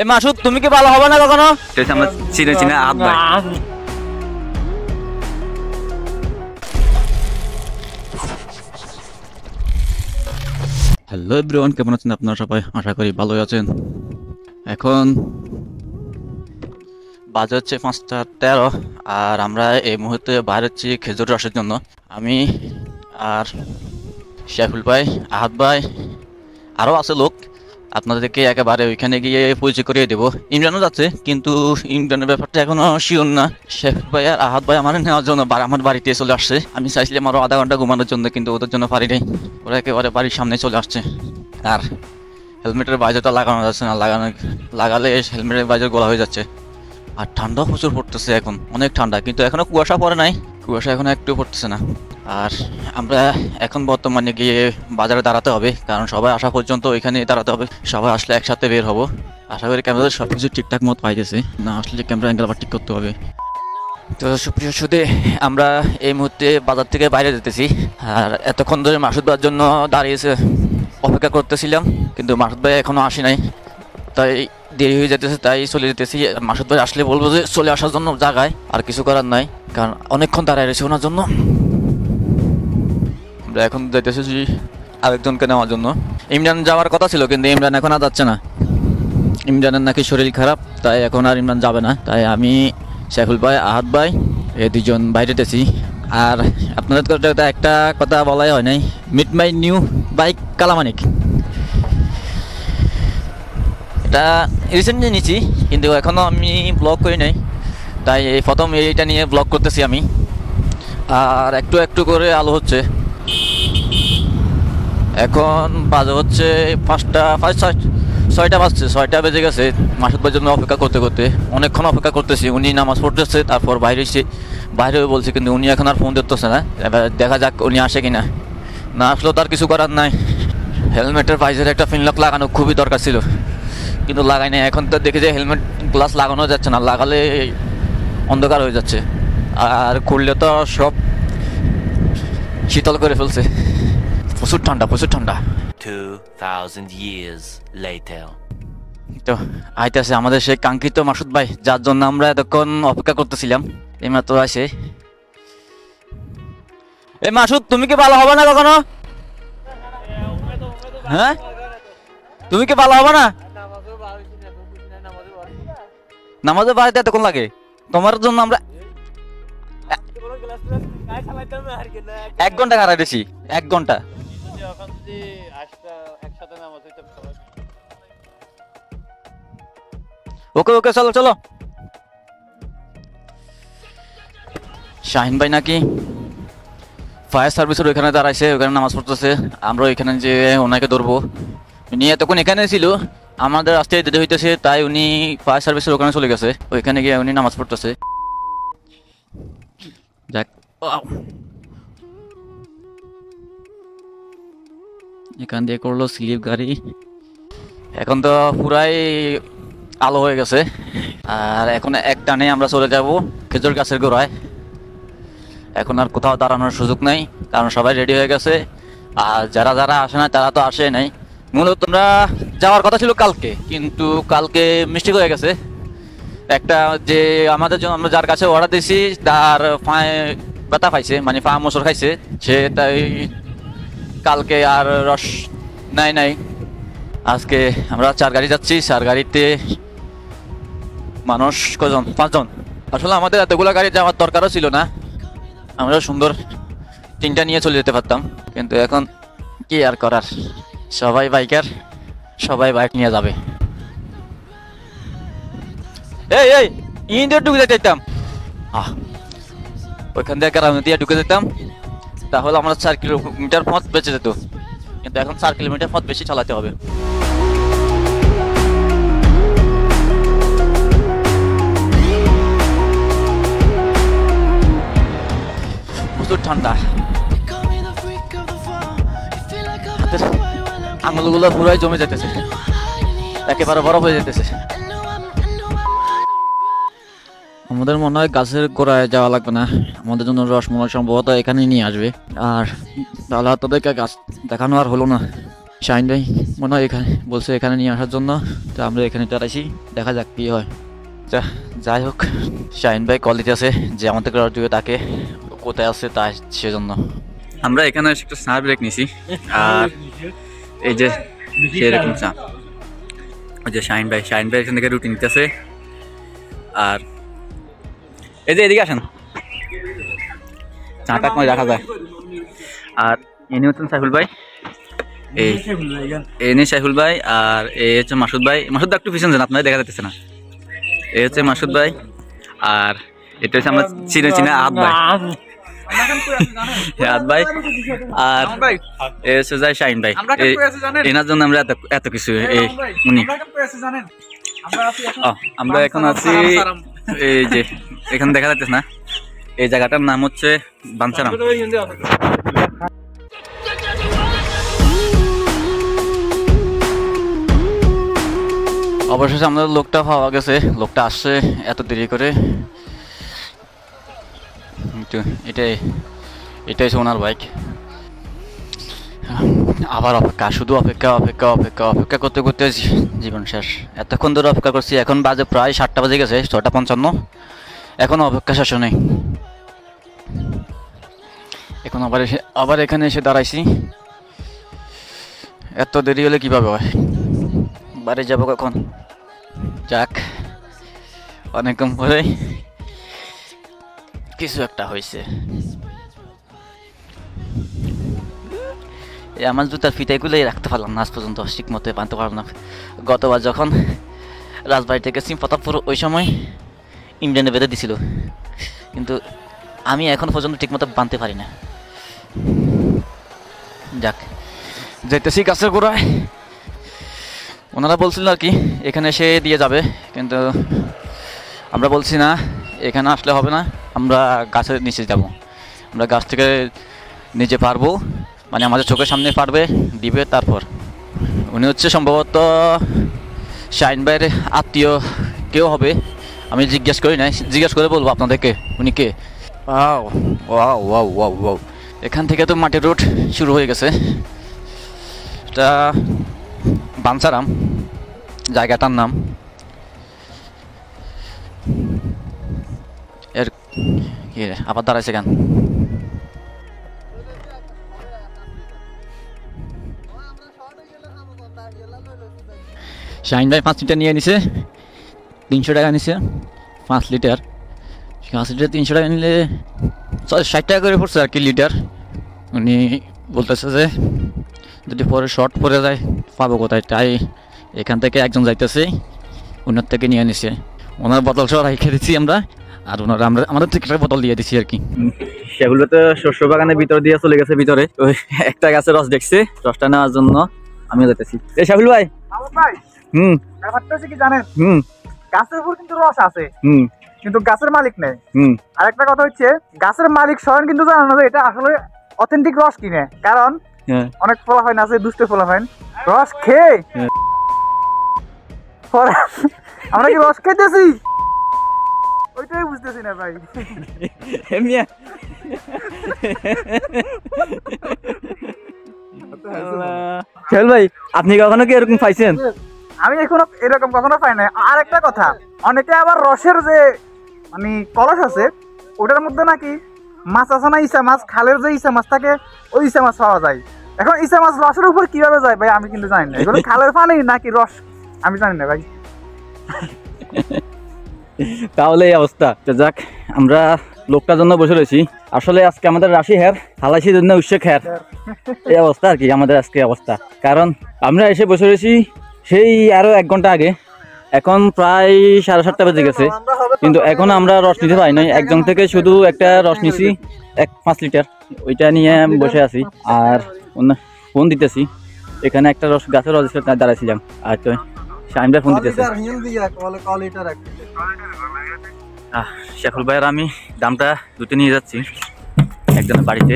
এ মাসুদ তুমি কি ভালো হবে না কখনো? এটা আমরা চিনে চিনে ভাই হ্যালো এভরিওয়ান কেমন আছেন আপনারা সবাই? আশা করি ভালোই আছেন। এখন বাজে হচ্ছে পাঁচটা তেরো আর আমরা এই মুহূর্তে বাইরে হচ্ছি খেজুর রসের জন্য। আমি আর শেফুল ভাই আহাত ভাই আরও আছে লোক। আপনাদেরকে একেবারে ওইখানে গিয়ে পরিচয় করিয়ে দেবো। ইমরানও যাচ্ছে, কিন্তু ইমরানের ব্যাপারটা এখনও শিওর না। শেখ ভাই আর আহাত ভাই আমার নেওয়ার জন্য আমার বাড়িতে চলে আসছে। আমি চাইছিলাম আমারও আধা ঘণ্টা ঘুমানোর জন্য, কিন্তু ওদের জন্য পারি নাই। ওরা একেবারে বাড়ির সামনে চলে আসছে। আর হেলমেটের বাজারটা লাগানো যাচ্ছে না। লাগানো লাগালে হেলমেটের বাজার গোলা হয়ে যাচ্ছে। আর ঠান্ডা প্রচুর পড়তেছে এখন, অনেক ঠান্ডা, কিন্তু এখনও কুয়াশা পড়ে নাই। কুয়াশা এখন একটু পড়তেছে না। আর আমরা এখন বর্তমানে গিয়ে বাজারে দাঁড়াতে হবে, কারণ সবাই আসা পর্যন্ত ওইখানে দাঁড়াতে হবে। সবাই আসলে একসাথে বের হব। আশা করি ক্যামেরা সব কিছু ঠিকঠাক মতো পাইতেছে না আসলে ক্যামেরা অ্যাঙ্গেল আবার ঠিক করতে হবে। তো সুপ্রিয় সুদে, আমরা এই মুহূর্তে বাজার থেকে বাইরে যেতেছি। আর এতক্ষণ ধরে মাসুদ জন্য দাঁড়িয়েছে, অপেক্ষা করতেছিলাম, কিন্তু মাসুদ ভাই এখনও আসি নাই। তাই দেরি হয়ে যেতেছে তাই চলে যেতেছি। মাসুদ ভাই আসলে বলব যে চলে আসার জন্য জায়গায় আর কিছু করার নাই, কারণ অনেকক্ষণ দাঁড়ায় রয়েছে ওনার জন্য। আমরা এখন যাইতেছি আরেকজনকে নেওয়ার জন্য। ইমরান যাওয়ার কথা ছিল, কিন্তু ইমরান এখন আর যাচ্ছে না। ইমরানের নাকি শরীর খারাপ, তাই এখন আর ইমরান যাবে না। তাই আমি, শেখুল ভাই আহাত ভাই, এই দুজন বাইরেতেছি আর আপনাদের একটা কথা বলাই হয় নাই, meet my new bike Kalamanik. এটা রিসেন্টলি নিচ্ছি কিন্তু এখনও আমি ব্লগ করি নাই। তাই এই প্রথম এইটা নিয়ে ব্লগ করতেছি আমি। আর একটু একটু করে আলো হচ্ছে। এখন বাজে হচ্ছে পাঁচটা, পাঁচ ছয়, ছয়টা বাজছে, ছয়টা বেজে গেছে মাসুদ ভাইয়ের জন্য অপেক্ষা করতে করতে। অনেকক্ষণ অপেক্ষা করতেছি, উনি নামাজ পড়তেছে, তারপর বাইরে এসে, বাইরে বলছে, কিন্তু উনি এখন আর ফোন ধরতেছে না। এবার দেখা যাক উনি আসে কিনা। না আসলেও তার কিছু করার নাই। হেলমেটের ভাইজের একটা ফিনলক লাগানো খুবই দরকার ছিল। কিন্তু লাগাই নাই। এখন তো দেখি যে হেলমেট গ্লাস লাগানো যাচ্ছে না লাগালে অন্ধকার হয়ে যাচ্ছে। আর করলে তো সব শীতল করে ফেলছে। প্রচুর ঠান্ডা প্রচুর ঠান্ডা। 2,000 years later. তো আইতেছে আমাদের সেই কাঙ্ক্ষিত মাসুদ ভাই যার জন্য আমরা এতক্ষণ অপেক্ষা করতেছিলাম। এই মাত্র আসে। এই মাসুদ তুমি কি ভালো হবে না কখনো? হ্যাঁ? তুমি কি ভালো হবে না? নামাজের বাড়িতে এতক্ষণ লাগে? তোমার জন্য আমরা এক ঘণ্টা হারাই দিছি, এক ঘণ্টা। ওকে ওকে, চলো চলো। শাহিন ভাই নাকি ফায়ার সার্ভিসের ওইখানে দাঁড়াইছে ওখানে নামাজ পড়তেছে। আমরা ওইখানে যে ওনাকে ধরবো। নিয়ে এতক্ষণ এখানে ছিল। আমাদের আসতে দেরি হইতেছে তাই উনি ফায়ার সার্ভিসের ওখানে চলে গেছে। ওইখানে গিয়ে উনি নামাজ পড়তেছে। যাক। এখান দিয়ে করল স্লিপ গাড়ি। এখন তো পুরাই আলো হয়ে গেছে। আর এখন এক টানে আমরা চলে যাব খেজুর গাছের গোড়ায়। এখন আর কোথাও দাঁড়ানোর সুযোগ নাই কারণ সবাই রেডি হয়ে গেছে। আর যারা যারা আসে না তারা তো আসে নাই। মূলত তোমরা যাওয়ার কথা ছিল কালকে, কিন্তু কালকে মিস্টেক হয়ে গেছে। একটা যে আমাদের জন্য আমরা যার কাছে অর্ডার দিয়েছি, তার ব্যথা পাইছে মানে পা মোচর খাইছে, সে তাই কালকে আর রস নাই নাই। আজকে আমরা চার গাড়ি যাচ্ছি, চার গাড়িতে মানুষ কজন? পাঁচজন। আসলে আমাদের এতগুলো গাড়ি যাওয়ার দরকারও ছিল না। আমরা সুন্দর তিনটা নিয়ে চলে যেতে পারতাম, কিন্তু এখন কি আর করার? সবাই বাইকার সবাই বাইক নিয়ে যাবে। এই এই ইন্ডিয়া ঢুকে যেতে যেতাম আহ ওইখান থেকে রাউন্ড দিয়ে ঢুকে যেতাম তাহলে আমরা চার কিলোমিটার পথ বেঁচে যেত। কিন্তু এখন চার কিলোমিটার পথ বেশি চালাতে হবে। প্রচুর ঠান্ডা। আঙুলগুলো পুরাই জমে যেতেছে একেবারে বরফ হয়ে যেতেছে আমাদের মনে হয় গাছের গোড়ায় যাওয়া লাগবে না। আমাদের জন্য রসমলাই সম্ভবত এখানে নিয়ে আসবে। আর তাহলে তোদেরকে গাছ দেখানো আর হলো না। শাহিন ভাই, মনে হয় এখানে বলছে এখানে নিয়ে আসার জন্য। তো আমরা এখানে দাঁড়াইছি, দেখা যাক কি হয়। যা যাই হোক শাহিন ভাই কল আছে যে আমাদের দিকে তাকে। কোথায় আছে তা সেজন্য। আমরা এখানে একটু স্নার ব্রেক নিছি। আর এই যে সেরকম চা ওই যে শাহিন ভাই শাহিন ভাই এখান থেকে রুটি নিতেছে আর এই যে এদিকে আসেন চাটা কমে রাখা যায় আর ইনি হচ্ছেন সাইফুল ভাই এই এনে সাইফুল ভাই আর এই হচ্ছে মাসুদ ভাই মাসুদ একটু পিছন যান আপনারা দেখা যাচ্ছে না এই হচ্ছে মাসুদ ভাই আর এটা হচ্ছে আমরা চিনে চিনে আদ ভাই ভাই আর এ যাই শাহিন ভাই। এই- এনার জন্য আমরা এত এত কিছু এই উনি। ও, আমরা এখন আছি এই যে এখানে দেখা যাচ্ছে না। এই জায়গাটার নাম হচ্ছে বাঞ্চারাম অবশেষে আমাদের লোকটা পাওয়া গেছে। লোকটা আসছে এত দেরি করে। তো এটাই এটাই হচ্ছে ওনার বাইক আবার অপেক্ষা, শুধু অপেক্ষা অপেক্ষা অপেক্ষা অপেক্ষা করতে করতে জীবন শেষ। এতক্ষণ ধরে অপেক্ষা করছি, এখন বাজে প্রায় সাতটা বাজে গেছে ছটা পঞ্চান্ন। এখনও অপেক্ষা শেষ নেই এখন আবার এসে, আবার এখানে এসে দাঁড়াইছি। এত দেরি হলে কীভাবে হয়? বাড়ি যাব কখন? যাক, অনেকক্ষণ পরে কিছু একটা হয়েছে। আমার জুতার ফিতাইগুলোই রাখতে পারলাম না আজ পর্যন্ত, ঠিক মতো বাঁধতে পারলাম না। গতবার যখন রাজবাড়ি থেকে সিম প্রতাপপুর ওই সময় ইন্ডিয়ানে বেঁধে দিছিল, কিন্তু আমি এখন পর্যন্ত ঠিকমতো বাঁধতে পারি না। যাক যেতেছি গাছের গোড়ায় ওনারা বলছিল আর কি, এখানে সে দিয়ে যাবে, কিন্তু আমরা বলছি না। এখানে আসলে হবে না আমরা গাছের নিচে যাব। আমরা গাছ থেকে নিচে পারব মানে আমাদের চোখের সামনে পারবে দিবে তারপর। উনি হচ্ছে সম্ভবত শাইন ভাইয়ের আত্মীয় কেউ হবে আমি জিজ্ঞেস করি নাই জিজ্ঞেস করে বলব আপনাদেরকে উনি কে? Wow wow wow wow wow. এখান থেকে তো মাটির রোড শুরু হয়ে গেছে। এটা বাঞ্চারাম জায়গাটার নাম। এর কি আবার দাঁড়াইছে কেন? শাহিন ভাই পাঁচ লিটার নিয়ে নিছে। তিনশো টাকা নিছে। পাঁচ লিটার। পাঁচ লিটার তিনশো টাকা নিলে ষাট টাকা করে পড়ছে আর কি লিটার। উনি বলতেছে যে, যদি পরে শর্ট পরে যায়, পাবো কোথায়? তাই এখান থেকে একজন যাইতেছে ওনার থেকে নিয়ে নিছে। ওনার বোতল সহ রেখে দিচ্ছি আমরা। আর ওনার আমরা আমাদের থেকে একটা বোতল দিয়ে দিচ্ছি আর কি। সেগুলো তো শস্য বাগানের ভিতর দিয়ে চলে গেছে ভিতরে। একটা গাছের রস দেখছে রসটা নেওয়ার জন্য আমিও যেতেছি। এই শাহুল ভাই। হুম। ব্যাপারটা হচ্ছে কি জানেন? হুম। গাছের উপর কিন্তু রস আছে হুম। কিন্তু গাছের মালিক নেই। হুম। আরেকটা কথা হচ্ছে গাছের মালিক স্বয়ং কিন্তু জানে না যে এটা আসলে অথেন্টিক রস কিনে কারণ হ্যাঁ। অনেক ফলা হয় না আছে দুষ্ট ফলা হয় রস খেয়ে হ্যাঁ। আমরা কি রস খেতেছি? ওইটাই বুঝতেছি না ভাই। এমনি শাহুল ভাই আপনি কখনো কি এরকম পাইছেন? আমি এখনও এরকম কখনো পাই নাই। আর একটা কথা অনেকে আবার রসের যে মানে কলস আছে ওটার মধ্যে নাকি মাছ আছে না ইসা মাছ খালের যে ইসা মাছ থাকে ওই ইসা মাছ পাওয়া যায়। এখন ইসা মাছ রসের উপর কীভাবে যায় ভাই আমি কিন্তু জানি না। এগুলো খালের পানি নাকি রস? আমি জানি না ভাই। তাহলে এই অবস্থা। যাক, আমরা লোকটার জন্য বসে রয়েছি। আসলে আজকে আমাদের রাশি হ্যার হালাইশির জন্য উৎসক হ্যার। এই অবস্থা আর কি, আমাদের আজকে অবস্থা। কারণ আমরা এসে বসে রয়েছি সেই আরও এক ঘণ্টা আগে। এখন প্রায় সাড়ে সাতটা বেজে গেছে। কিন্তু এখন আমরা রস নিতে পারি নাই। একজন থেকে শুধু একটা রস নিছি, এক পাঁচ লিটার। ওইটা নিয়ে বসে আছি। আর ফোন দিতেছি। এখানে একটা রস, গাছের রস দাঁড়াইছিলাম। আর তো শাহিনটা ফোন দিতেছে। শেখুল ভাই আর আমি দামটা দুটো নিয়ে যাচ্ছি একজনের বাড়িতে।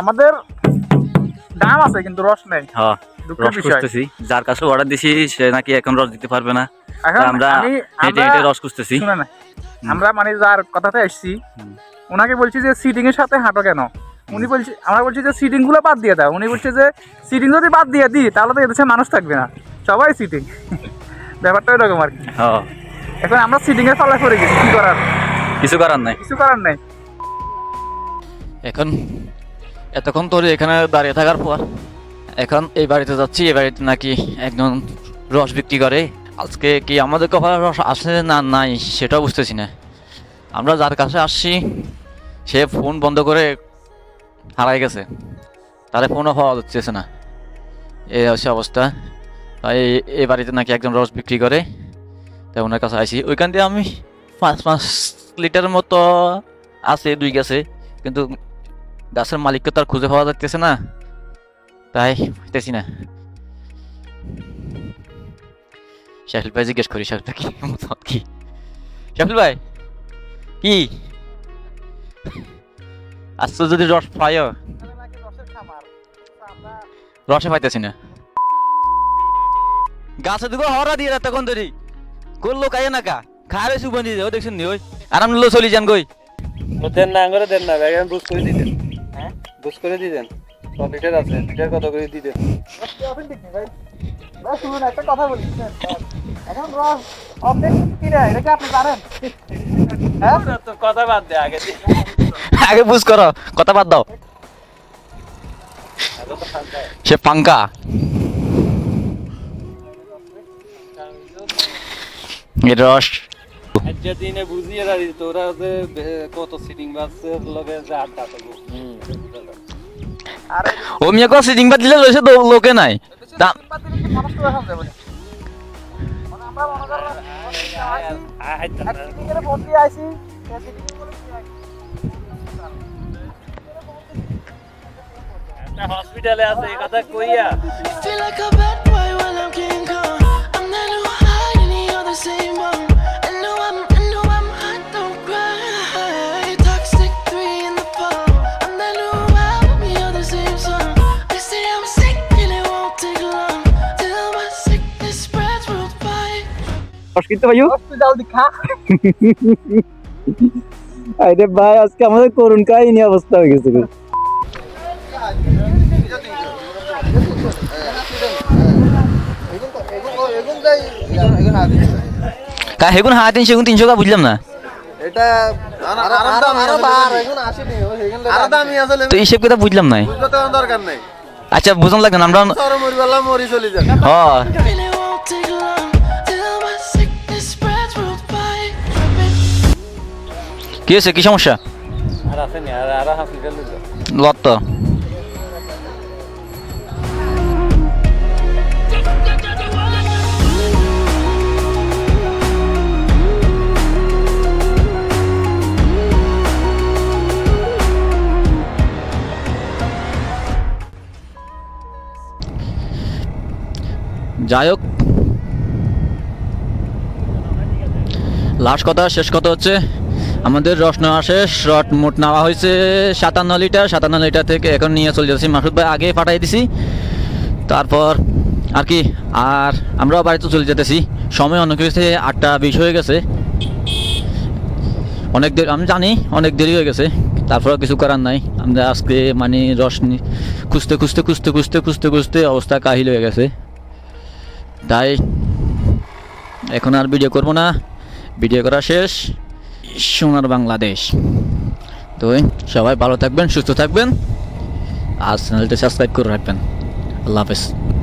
আমাদের দাম আছে কিন্তু রস নেই। হ্যাঁ রস খুঁজতেছি। যার কাছে অর্ডার দিছি সে নাকি এখন রস দিতে পারবে না। আমরা আমি হেঁটে হেঁটে রস খুঁজতেছি। আমরা মানে যার কথাতে আসছি ওনাকে বলছি যে সিটিং এর সাথে হাঁটো কেন? উনি বলছে আমরা বলছি যে সিটিংগুলো বাদ দিয়ে দাও। উনি বলছে যে সিটিং যদি বাদ দিয়ে দিই তাহলে তো এদেশে মানুষ থাকবে না। সবাই সিটিং ব্যাপারটা এরকম আর কি। হ্যাঁ এখন আমরা সিটিং এর পাল্লা করে গেছি কি করার কিছু করার নাই? কিছু করার নেই। এখন এতক্ষণ তোর এখানে দাঁড়িয়ে থাকার পর এখন এই বাড়িতে যাচ্ছি এই বাড়িতে নাকি একজন রস বিক্রি করে। আজকে কি আমাদের কপালে রস আসে না নাই সেটাও বুঝতেছি না। আমরা যার কাছে আসছি সে ফোন বন্ধ করে হারাই গেছে। তাহলে ফোনও পাওয়া যাচ্ছে না। এই হচ্ছে অবস্থা। এই বাড়িতে নাকি একজন রস বিক্রি করে। তাই ওনার কাছে আইসি ওইখান দিয়ে আমি পাঁচ পাঁচ লিটার মতো আছে, দুই গেছে। কিন্তু গাছের মালিককে তো আর খুঁজে পাওয়া যাচ্ছে না। তাই পাইতেছি না। শাহিল ভাই জিজ্ঞেস করি, শাহিল কি মতামত কি? শাহিল ভাই, কি? আজকে যদি রস পাইও। রসে পাইতেছি না। গাছে দুগো হরা দিয়ে রাত তখন ধরি। করল কাইয়ে না কা? খারে সুবন্ধি ও দেখছেন নি ওই। আরাম লো চলি যান গই। দেন না করে দেন না ব্যাগ বুঝ করে দিতেন হ্যাঁ? বুঝ করে দিতেন? ছ লিটার আছে লিটার কত করে দিতেন? ভাই, শুনুন একটা কথা বলি এখন রস কি রে? এটা কি আপনি জানেন? হ্যাঁ? তো কথা বাদ দে আগে দিয়ে। আগে বুঝ করো কথা বাদ দাও। সে পাঙ্কা। এর রস দিনে বুঝিয়ে দাঁড়ি তোরা যে কত সিটিং বাসের লগে যে আড্ডা আরে ও মিয়া কো সিটিং বাদ দিলে লইছে তো লোকে নাই তা সিনেমা দিলে কি রস কিনতে আরে ভাই আজকে আমাদের করুণ কাহিনী অবস্থা হয়ে গেছে কা হেগুন হা তিনশো এগুন তিনশো কা বুঝলাম না। এটা আরও বার এখন আসেনি আরও দামি আসলে তো এই কথা বুঝলাম না দরকার নাই। আচ্ছা বুঝলাম লাগবে না আমরা সর মরি মরি চলে যান হ্যাঁ কি হয়েছে? কি সমস্যা? আর আছে নি আর আর হসপিটালে যাও লত। যাই হোক। লাস্ট কথা শেষ কথা হচ্ছে আমাদের রস নেওয়া শেষ রট মোট নেওয়া হয়েছে সাতান্ন লিটার সাতান্ন লিটার থেকে এখন নিয়ে চলে যাচ্ছি। মাসুদ ভাই আগে পাঠাই দিছি। তারপর আর কি, আর আমরাও বাড়িতে চলে যেতেছি। সময় অনেক হয়েছে, আটটা বিশ হয়ে গেছে। অনেক দেরি, আমি জানি, অনেক দেরি হয়ে গেছে। তারপরেও কিছু করার নাই। আমরা আজকে মানে রস খুঁজতে খুঁজতে খুঁজতে খুঁজতে খুঁজতে খুঁজতে অবস্থা কাহিল হয়ে গেছে। তাই এখন আর ভিডিও করব না। ভিডিও করা শেষ। সোনার বাংলাদেশ। তো সবাই ভালো থাকবেন, সুস্থ থাকবেন। আর চ্যানেলটি সাবস্ক্রাইব করে রাখবেন। আল্লাহ হাফেজ।